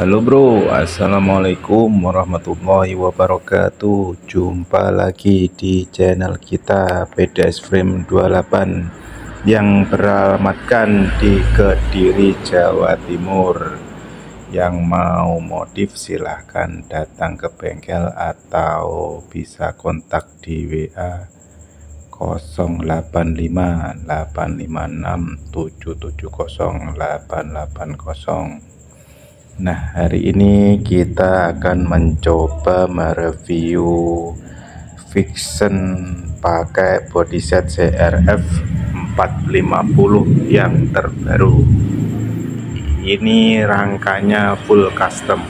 Halo bro, assalamualaikum warahmatullahi wabarakatuh. Jumpa lagi di channel kita PDS Frame 28 yang beralamatkan di Kediri, Jawa Timur. Yang mau modif silahkan datang ke bengkel atau bisa kontak di WA 085 856 770 880 Nah hari ini kita akan mencoba mereview Vixen pakai body set CRF 450 yang terbaru. Ini rangkanya full custom.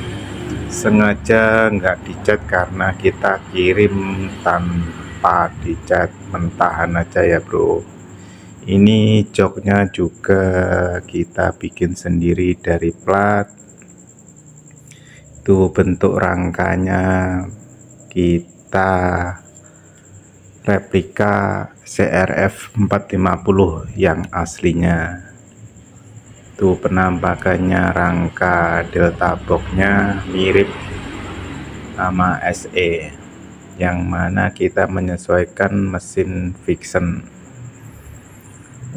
Sengaja nggak dicat karena kita kirim tanpa dicat mentahan aja ya bro. Ini joknya juga kita bikin sendiri dari plat itu bentuk rangkanya kita replika CRF 450 yang aslinya. Itu penampakannya rangka delta boxnya mirip sama SE yang mana kita menyesuaikan mesin Vixen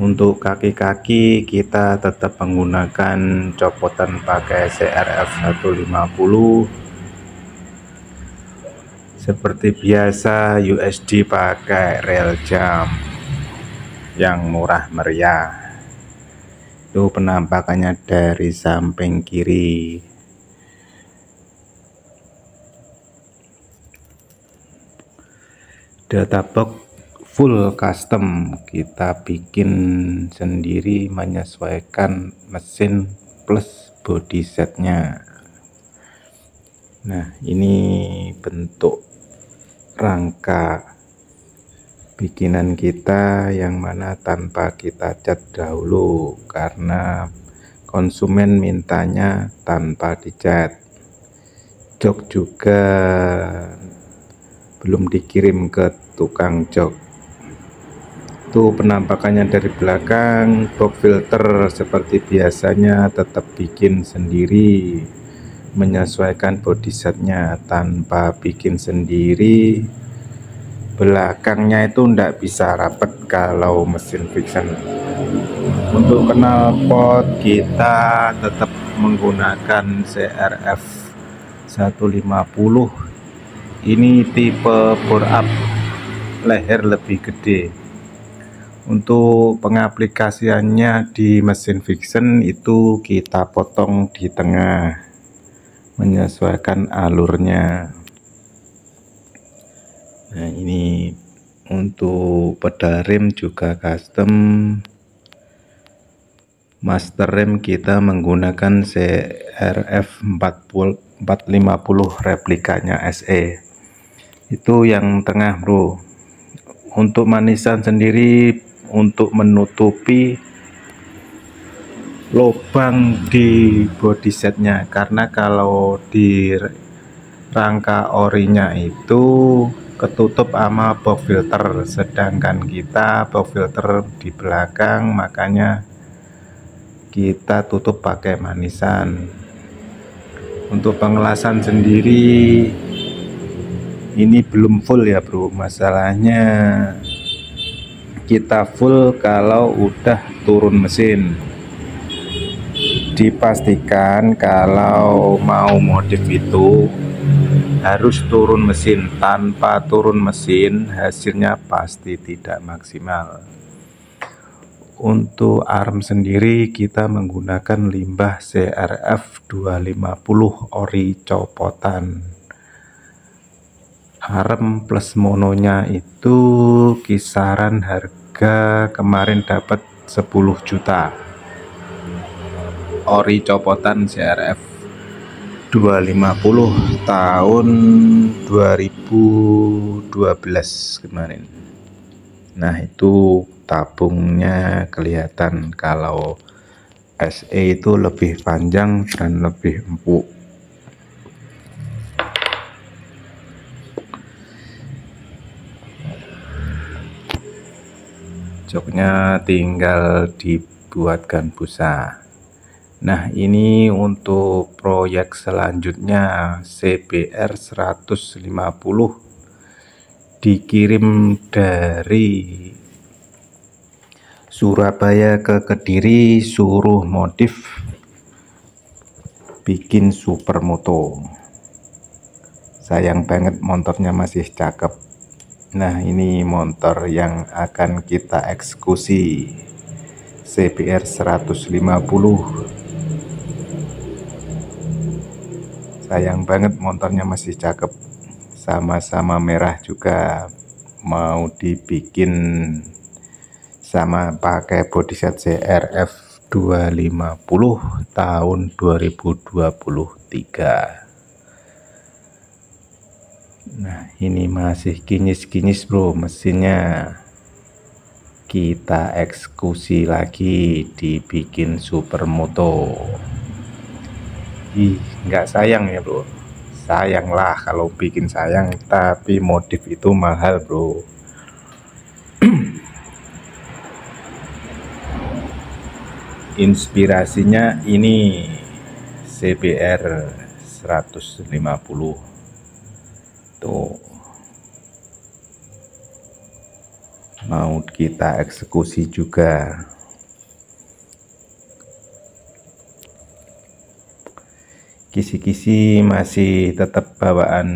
untuk kaki-kaki kita tetap menggunakan copotan pakai CRF 150 seperti biasa USD pakai rel jam yang murah meriah. Itu penampakannya dari samping kiri. Data box full custom. Kita bikin sendiri menyesuaikan mesin plus body setnya. Nah ini bentuk rangka bikinan kita yang mana tanpa kita cat dahulu karena konsumen mintanya tanpa dicat. Jok juga belum dikirim ke tukang jok itu penampakannya dari belakang box filter seperti biasanya tetap bikin sendiri menyesuaikan body setnya tanpa bikin sendiri. Belakangnya itu ndak bisa rapet kalau mesin fiction untuk knalpot kita tetap menggunakan CRF 150 ini tipe bore up leher lebih gede untuk pengaplikasiannya di mesin Vixen itu kita potong di tengah menyesuaikan alurnya. Nah ini untuk pedal rem juga custom. Master rem kita menggunakan CRF 450 replikanya SE itu yang tengah bro. Untuk manisan sendiri untuk menutupi lubang di body setnya. Karena kalau di rangka orinya itu ketutup sama box filter. Sedangkan kita box filter di belakang makanya kita tutup pakai manisan. Untuk pengelasan sendiri ini belum full ya bro. Masalahnya kita full kalau udah turun mesin. Dipastikan kalau mau modif itu harus turun mesin. Tanpa turun mesin hasilnya pasti tidak maksimal. Untuk arm sendiri kita menggunakan limbah CRF 250 ori copotan harem plus mononya itu kisaran harga kemarin dapat 10 juta. Ori copotan CRF 250 tahun 2012 kemarin. Nah itu tabungnya kelihatan kalau SE itu lebih panjang dan lebih empuk joknya tinggal dibuatkan busa Nah ini untuk proyek selanjutnya CBR 150 dikirim dari Surabaya ke Kediri suruh modif bikin supermoto. Sayang banget motornya masih cakep nah ini motor yang akan kita eksekusi. CBR 150 sayang banget motornya masih cakep. Sama-sama merah juga. Mau dibikin sama pakai body set CRF 250 tahun 2023 nah ini masih kinis-kinis bro. Mesinnya kita eksekusi lagi dibikin supermoto. Ih nggak sayang ya bro. Sayang lah kalau bikin sayang tapi modif itu mahal bro. Inspirasinya ini CBR 150 tuh mau kita eksekusi juga. Kisi-kisi masih tetap bawaan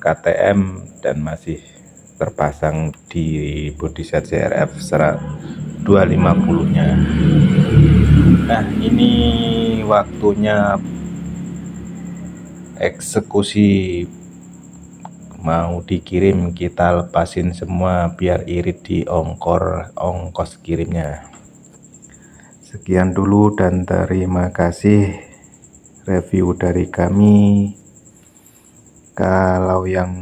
KTM dan masih terpasang di body set CRF 250 nya nah ini waktunya eksekusi mau dikirim kita lepasin semua biar irit di ongkor ongkos kirimnya. Sekian dulu dan terima kasih review dari kami. Kalau yang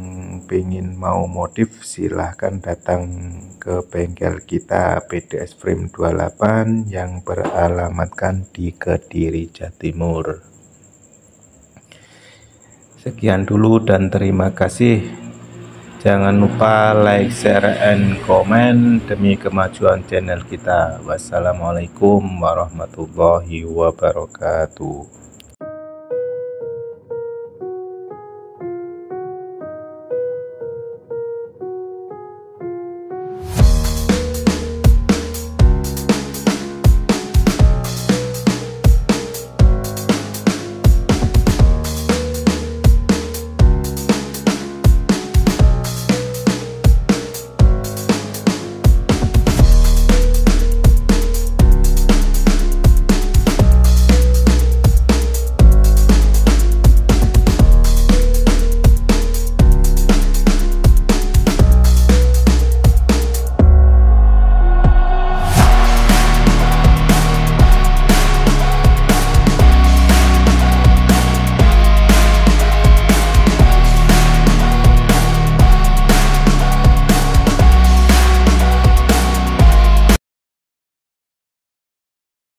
pengen mau modif silahkan datang ke bengkel kita PDS Frame 28 yang beralamatkan di Kediri Jatimur sekian dulu dan terima kasih. Jangan lupa like share and comment. Demi kemajuan channel kita. Wassalamualaikum warahmatullahi wabarakatuh